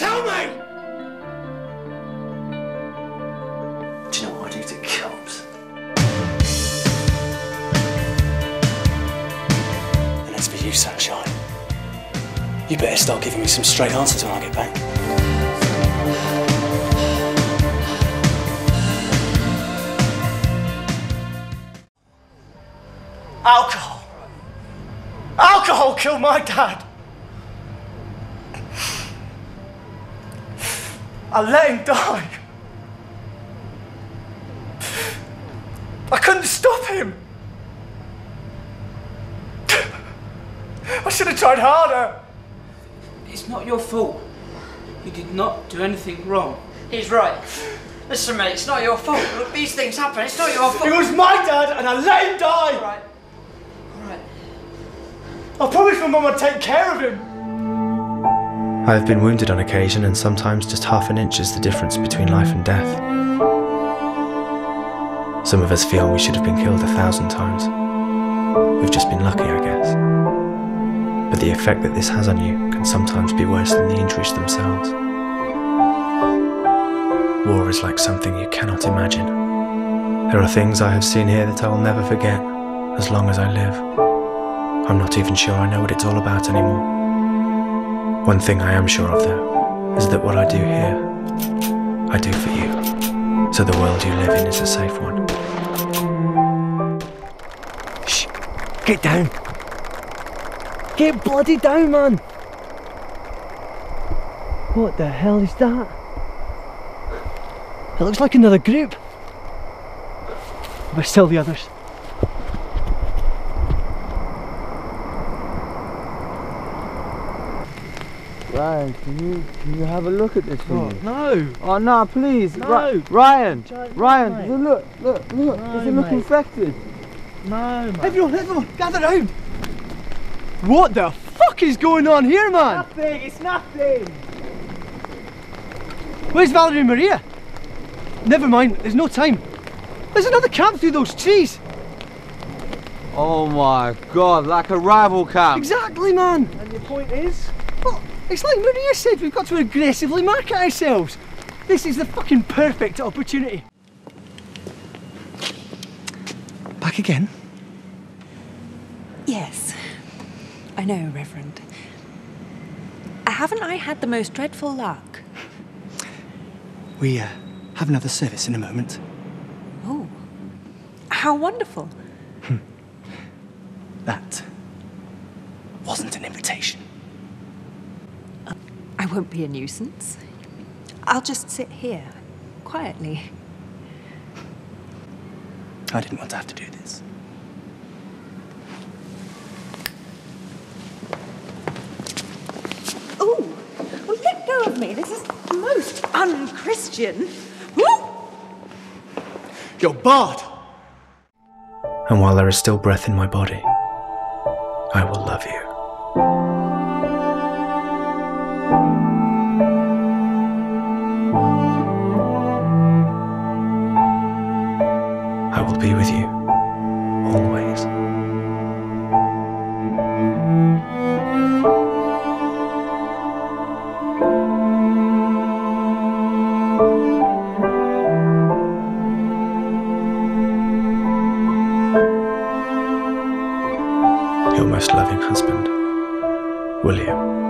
Tell me! Do you know what I do to cops? And as for you, Sunshine, you better start giving me some straight answers when I get back. Alcohol. Alcohol killed my dad. I let him die. I couldn't stop him. I should have tried harder. It's not your fault. You did not do anything wrong. He's right. Listen, mate, it's not your fault. Look, these things happen. It's not your fault. It was my dad, and I let him die. All right. All right. I promised my mum I'd take care of him. I have been wounded on occasion, and sometimes just half an inch is the difference between life and death. Some of us feel we should have been killed a thousand times. We've just been lucky, I guess. But the effect that this has on you can sometimes be worse than the injuries themselves. War is like something you cannot imagine. There are things I have seen here that I will never forget as long as I live. I'm not even sure I know what it's all about anymore. One thing I am sure of, though, is that what I do here, I do for you. So the world you live in is a safe one. Shh! Get down! Get bloody down, man! What the hell is that? It looks like another group. Where's still the others? Ryan, can you can you have a look at this for me? No! Oh no, please, No. Ri- Ryan, Don't- Ryan, mate. look, look, look, No, does it look mate. infected? No, man. Everyone, everyone, gather round! What the fuck is going on here, man? Nothing, it's nothing. Where's Valerie and Maria? Never mind, there's no time. There's another camp through those trees. Oh my god, like a rival camp. Exactly, man. And your point is? Well, it's like Maria said, we've got to aggressively market ourselves. This is the fucking perfect opportunity. Back again? Yes, I know, Reverend. Haven't I had the most dreadful luck? We uh, have another service in a moment. Oh, how wonderful. That wasn't an invitation. I won't be a nuisance. I'll just sit here, quietly. I didn't want to have to do this. Oh, well, let go of me. This is most unchristian. Woo! You're barred! And while there is still breath in my body, I will love you. I will be with you always. Your most loving husband, William.